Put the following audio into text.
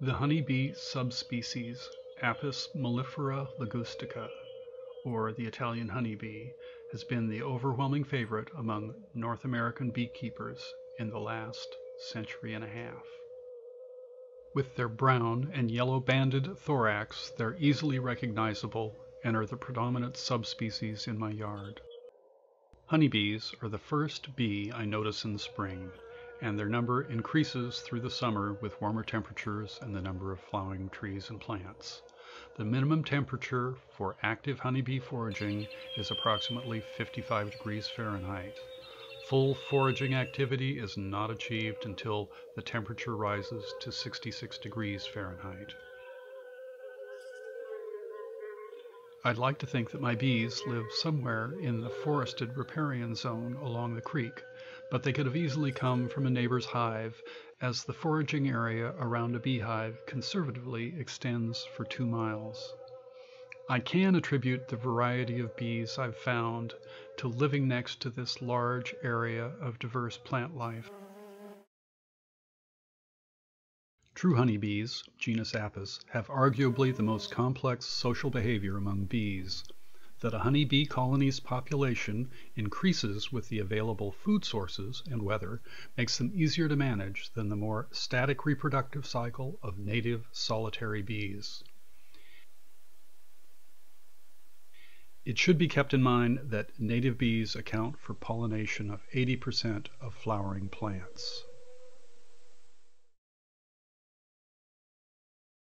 The honeybee subspecies Apis mellifera ligustica, or the Italian honeybee, has been the overwhelming favorite among North American beekeepers in the last century and a half. With their brown and yellow banded thorax, they're easily recognizable and are the predominant subspecies in my yard. Honeybees are the first bee I notice in spring and their number increases through the summer with warmer temperatures and the number of flowering trees and plants. The minimum temperature for active honeybee foraging is approximately 55 degrees Fahrenheit. Full foraging activity is not achieved until the temperature rises to 66 degrees Fahrenheit. I'd like to think that my bees live somewhere in the forested riparian zone along the creek, but they could have easily come from a neighbor's hive, as the foraging area around a beehive conservatively extends for two miles. I can attribute the variety of bees I've found to living next to this large area of diverse plant life. True honeybees, genus Apis, have arguably the most complex social behavior among bees that a honey bee colony's population increases with the available food sources and weather makes them easier to manage than the more static reproductive cycle of native solitary bees. It should be kept in mind that native bees account for pollination of 80% of flowering plants.